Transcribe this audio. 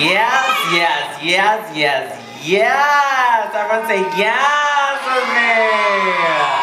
Yes, yes, yes, yes, yes. Everyone say yes for me.